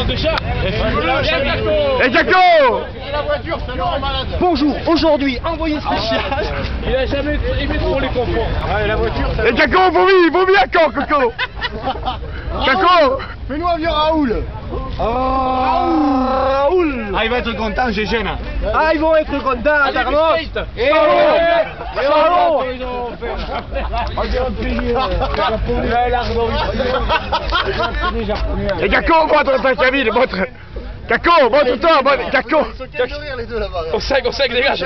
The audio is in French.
Non, déjà Et Jaco La voiture, ça le rend malade. Bonjour, aujourd'hui, envoyé spécial. Il a jamais aimé trop les confondre. Ouais, la voiture, ça Et Jaco, vomi, vomi à quand, Coco. Jaco Fais-nous un vieux Raoul. Raoul. Ah, il va être content, GG, là. Ah, ils vont être contents, Carlos Et Jaco, montre ta cabine, montre Jaco, montre-toi, montre- là-bas. On sait, on sait, dégage.